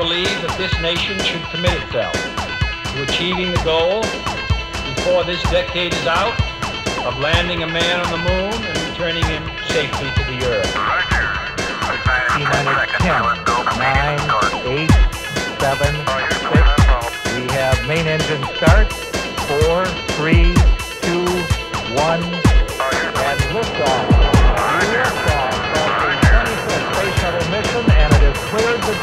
believe that this nation should commit itself to achieving the goal before this decade is out of landing a man on the moon and returning him safely to the earth. T-minus 10, 9, 8, 7, 6. We have main engine start. 4, 3, 2, 1, and liftoff. Liftoff of the 25th Space Shuttle mission, and it is cleared the